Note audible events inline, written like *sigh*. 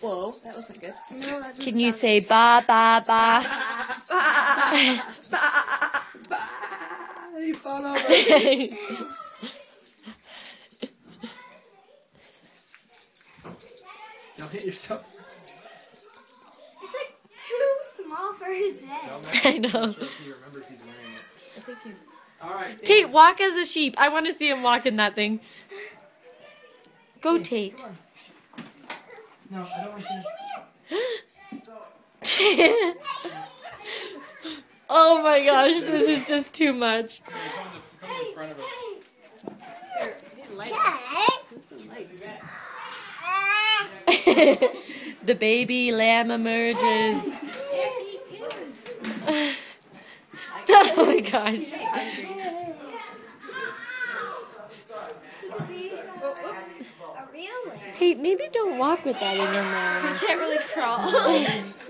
Whoa, that wasn't good. No, that Can you say ba ba ba? You fall over. Don't hit yourself. It's like too small for his head. I know. he remembers he's wearing it. I think he's. All right. Tate, walk as a sheep. I want to see him walk in that thing. Go, Tate. No, I don't want you *laughs* oh my gosh, this is just too much. to. Come, to, come to the front of it. Here, need light. Put some lights. the baby lamb emerges. *laughs* oh my gosh. Oh, oops. A real lamb. Tate, maybe don't walk with that in your mouth. You Can't really crawl. *laughs*